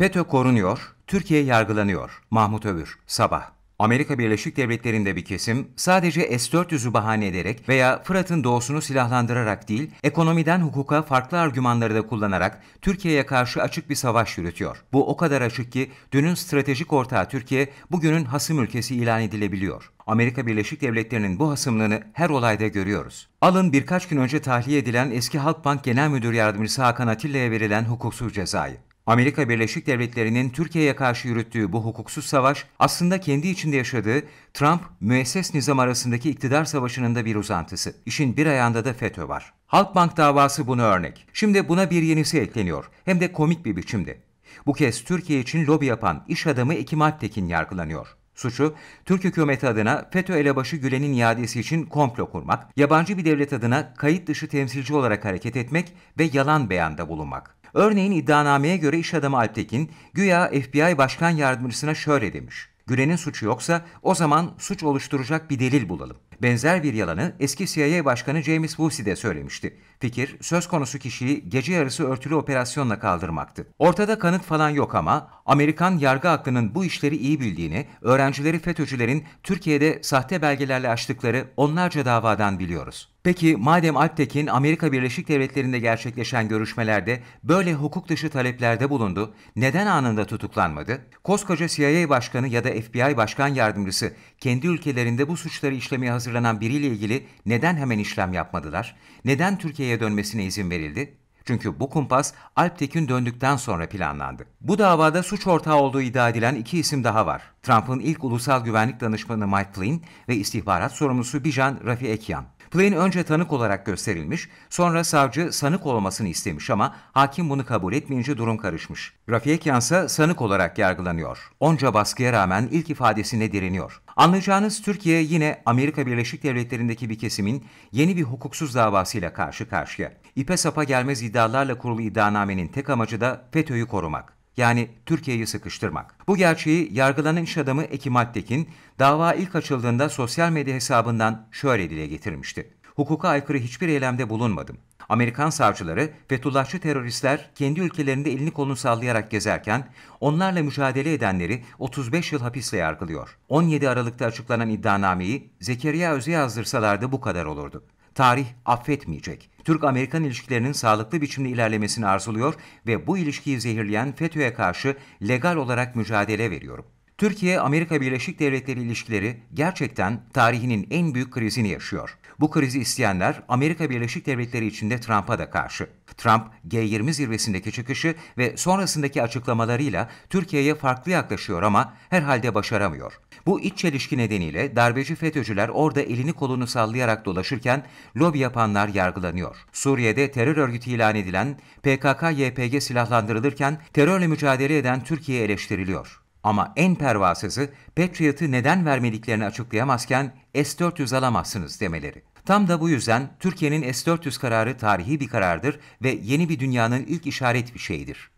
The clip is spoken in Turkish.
FETÖ korunuyor, Türkiye yargılanıyor. Mahmut Övür, Sabah. Amerika Birleşik Devletleri'nde bir kesim sadece S-400'ü bahane ederek veya Fırat'ın doğusunu silahlandırarak değil, ekonomiden hukuka farklı argümanları da kullanarak Türkiye'ye karşı açık bir savaş yürütüyor. Bu o kadar açık ki dünün stratejik ortağı Türkiye bugünün hasım ülkesi ilan edilebiliyor. Amerika Birleşik Devletleri'nin bu hasımlığını her olayda görüyoruz. Alın birkaç gün önce tahliye edilen eski Halkbank Genel Müdür Yardımcısı Hakan Atilla'ya verilen hukuksuz cezayı. Amerika Birleşik Devletleri'nin Türkiye'ye karşı yürüttüğü bu hukuksuz savaş aslında kendi içinde yaşadığı Trump müesses nizam arasındaki iktidar savaşının da bir uzantısı. İşin bir ayağında da FETÖ var. Halkbank davası bunu örnek. Şimdi buna bir yenisi ekleniyor. Hem de komik bir biçimde. Bu kez Türkiye için lobi yapan iş adamı Ekim Alptekin yargılanıyor. Suçu, Türk hükümeti adına FETÖ elebaşı Gülen'in iadesi için komplo kurmak, yabancı bir devlet adına kayıt dışı temsilci olarak hareket etmek ve yalan beyanda bulunmak. Örneğin iddianameye göre iş adamı Alptekin, güya FBI Başkan Yardımcısına şöyle demiş. Gülen'in suçu yoksa o zaman suç oluşturacak bir delil bulalım. Benzer bir yalanı eski CIA Başkanı James Woolsey de söylemişti. Fikir, söz konusu kişiyi gece yarısı örtülü operasyonla kaldırmaktı. Ortada kanıt falan yok ama Amerikan yargı aklının bu işleri iyi bildiğini, öğrencileri FETÖ'cülerin Türkiye'de sahte belgelerle açtıkları onlarca davadan biliyoruz. Peki madem Alptekin Amerika Birleşik Devletleri'nde gerçekleşen görüşmelerde böyle hukuk dışı taleplerde bulundu, neden anında tutuklanmadı? Koskoca CIA Başkanı ya da FBI Başkan Yardımcısı kendi ülkelerinde bu suçları işlemeye hazırlanan biriyle ilgili neden hemen işlem yapmadılar? Neden Türkiye'ye dönmesine izin verildi? Çünkü bu kumpas Alptekin döndükten sonra planlandı. Bu davada suç ortağı olduğu iddia edilen iki isim daha var. Trump'ın ilk ulusal güvenlik danışmanı Mike Flynn ve istihbarat sorumlusu Bijan Rafi Ekyan. Flynn önce tanık olarak gösterilmiş, sonra savcı sanık olmasını istemiş ama hakim bunu kabul etmeyince durum karışmış. Rafi Ekyan ise sanık olarak yargılanıyor. Onca baskıya rağmen ilk ifadesine direniyor. Anlayacağınız Türkiye yine Amerika Birleşik Devletleri'ndeki bir kesimin yeni bir hukuksuz davasıyla karşı karşıya. İpe sapa gelmez iddialarla kurulu iddianamenin tek amacı da FETÖ'yü korumak yani Türkiye'yi sıkıştırmak. Bu gerçeği yargılanan iş adamı Ekim Alptekin, dava ilk açıldığında sosyal medya hesabından şöyle dile getirmişti. Hukuka aykırı hiçbir eylemde bulunmadım. Amerikan savcıları, Fethullahçı teröristler kendi ülkelerinde elini kolunu sallayarak gezerken, onlarla mücadele edenleri 35 yıl hapisle yargılıyor. 17 Aralık'ta açıklanan iddianameyi Zekeriya Öz'e yazdırsalardı bu kadar olurdu. Tarih affetmeyecek. Türk-Amerikan ilişkilerinin sağlıklı biçimde ilerlemesini arzuluyor ve bu ilişkiyi zehirleyen FETÖ'ye karşı legal olarak mücadele veriyorum. Türkiye-Amerika Birleşik Devletleri ilişkileri gerçekten tarihinin en büyük krizini yaşıyor. Bu krizi isteyenler Amerika Birleşik Devletleri içinde Trump'a da karşı. Trump, G20 zirvesindeki çıkışı ve sonrasındaki açıklamalarıyla Türkiye'ye farklı yaklaşıyor ama herhalde başaramıyor. Bu iç çelişki nedeniyle darbeci FETÖ'cüler orada elini kolunu sallayarak dolaşırken lobi yapanlar yargılanıyor. Suriye'de terör örgütü ilan edilen PKK-YPG silahlandırılırken terörle mücadele eden Türkiye eleştiriliyor. Ama en pervasızı Patriot'ı neden vermediklerini açıklayamazken S-400 alamazsınız demeleri. Tam da bu yüzden Türkiye'nin S-400 kararı tarihi bir karardır ve yeni bir dünyanın ilk işaret bir şeyidir.